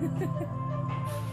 Ha ha ha.